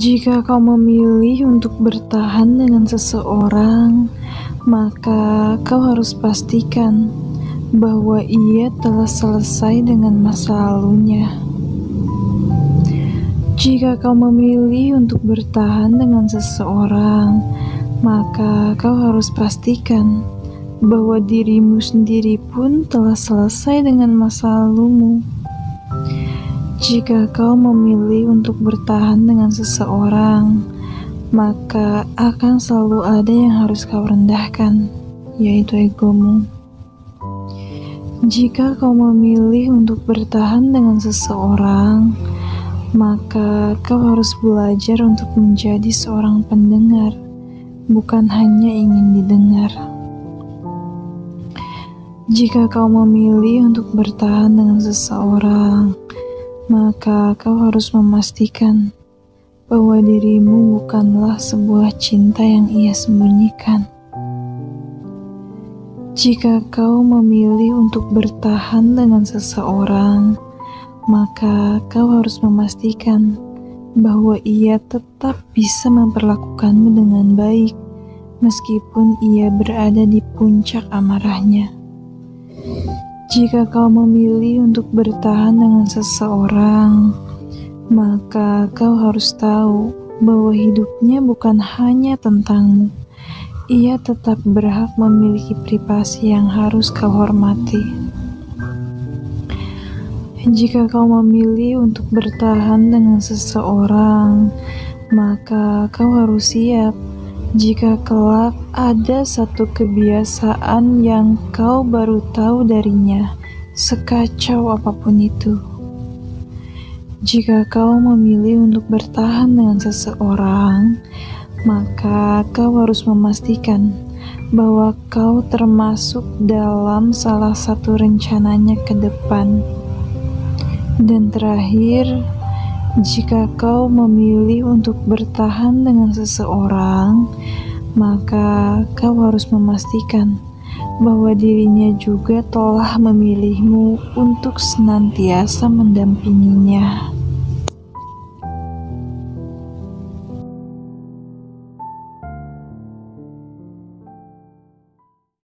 Jika kau memilih untuk bertahan dengan seseorang, maka kau harus pastikan bahwa ia telah selesai dengan masa lalunya. Jika kau memilih untuk bertahan dengan seseorang, maka kau harus pastikan bahwa dirimu sendiri pun telah selesai dengan masa lalumu. Jika kau memilih untuk bertahan dengan seseorang, maka akan selalu ada yang harus kau rendahkan, yaitu egomu. Jika kau memilih untuk bertahan dengan seseorang, maka kau harus belajar untuk menjadi seorang pendengar, bukan hanya ingin didengar. Jika kau memilih untuk bertahan dengan seseorang, maka kau harus memastikan bahwa dirimu bukanlah sebuah cinta yang ia sembunyikan. Jika kau memilih untuk bertahan dengan seseorang, maka kau harus memastikan bahwa ia tetap bisa memperlakukanmu dengan baik, meskipun ia berada di puncak amarahnya. Jika kau memilih untuk bertahan dengan seseorang, maka kau harus tahu bahwa hidupnya bukan hanya tentangmu. Ia tetap berhak memiliki privasi yang harus kau hormati. Jika kau memilih untuk bertahan dengan seseorang, maka kau harus siap jika kelak ada satu kebiasaan yang kau baru tahu darinya, sekacau apa pun itu. Jika kau memilih untuk bertahan dengan seseorang, maka kau harus memastikan bahwa kau termasuk dalam salah satu rencananya ke depan. Dan terakhir, jika kau memilih untuk bertahan dengan seseorang, maka kau harus memastikan bahwa dirinya juga telah memilihmu untuk senantiasa mendampinginya.